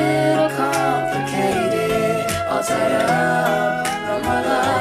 little complicated, all tied up. No more love.